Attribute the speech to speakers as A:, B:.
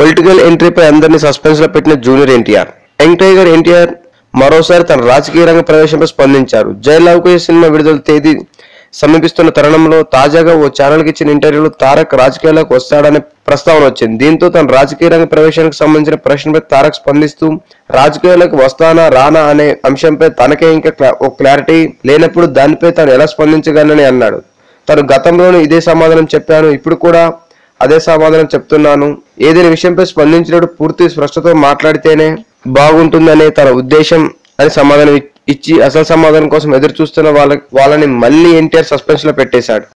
A: Political ఎంట్రీపై అందరినీ సస్పెన్స్లో పెట్టిన junior NTR. Young tiger NTR మరోసారి తన రాజకీయ రంగ ప్రవేశంపై స్పందించారు. జై సినిమా విడుదల తేదీ సమీపిస్తున్న తరుణంలో తాజాగా ఓ ఛానల్కి ఇచ్చిన ఇంటర్వ్యూలో తారక్ రాజకీయాల్లోకి వస్తాడనే ప్రస్తావన వచ్చింది. దీంతో తన రాజకీయ రంగ ప్రవేశానికి సంబంధించిన ప్రశ్నపై తారక్ స్పందిస్తూ రాజకీయాలకు వస్తానా రానా అనే అంశంపై తనకే ఇంకా క్లా- ఓ క్లారిటీ లేనప్పుడు దానిపై తాను ఎలా స్పందించగలనని అన్నాడు. తను గతంలోనూ ఇదే సమాధానం చెప్పాను. ఇప్పుడు కూడా అదే సమాధానం చెప్తున్నాను. ఏదైనా విషయంపై స్పందించినప్పుడు పూర్తి స్పష్టతో మాట్లాడితేనే బాగుంటుందనే తన ఉద్దేశం అని సమాధానం ఇచ్చి అసలు సమాధానం కోసం ఎదురు చూస్తున్న వాళ్ళ వాళ్ళని మళ్ళీ ఎన్టీఆర్ సస్పెన్స్లో పెట్టేశాడు.